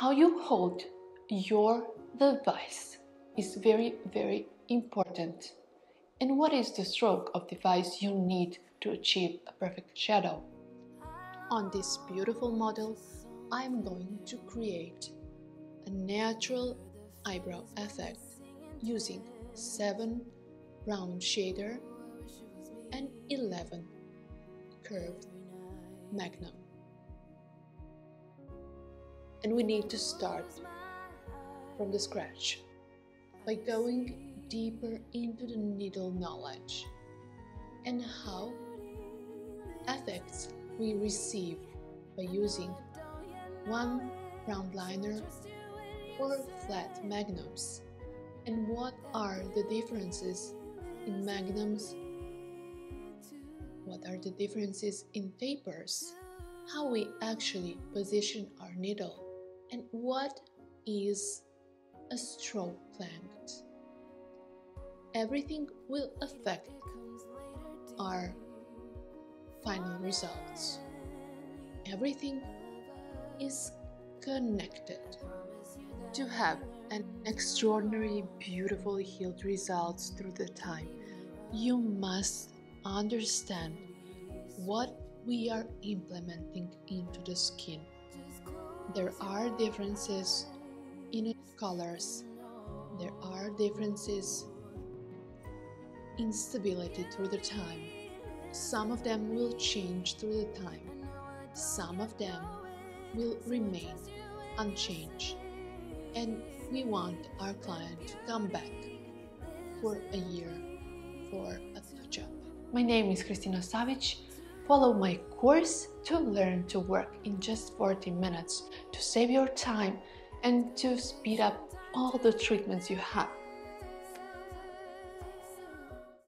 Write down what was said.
how you hold your device is very, very important. And what is the stroke of device you need to achieve a perfect shadow? On this beautiful model, I'm going to create a natural eyebrow effect using 7 round shader and 11 curved magnum. And we need to start from the scratch by going deeper into the needle knowledge and how effects we receive by using one round liner or flat magnums. And what are the differences in magnums? What are the differences in tapers how we actually position our needle and what is a stroke plant? everything will affect our final results. Everything is connected. To have an extraordinary, beautiful healed results through the time, you must understand what we are implementing into the skin. There are differences in colors, there are differences in stability through the time. Some of them will change through the time. Some of them will remain unchanged. And we want our client to come back for a year for a touch-up. My name is Kristina Savic. Follow my course to learn to work in just 40 minutes to save your time and to speed up all the treatments you have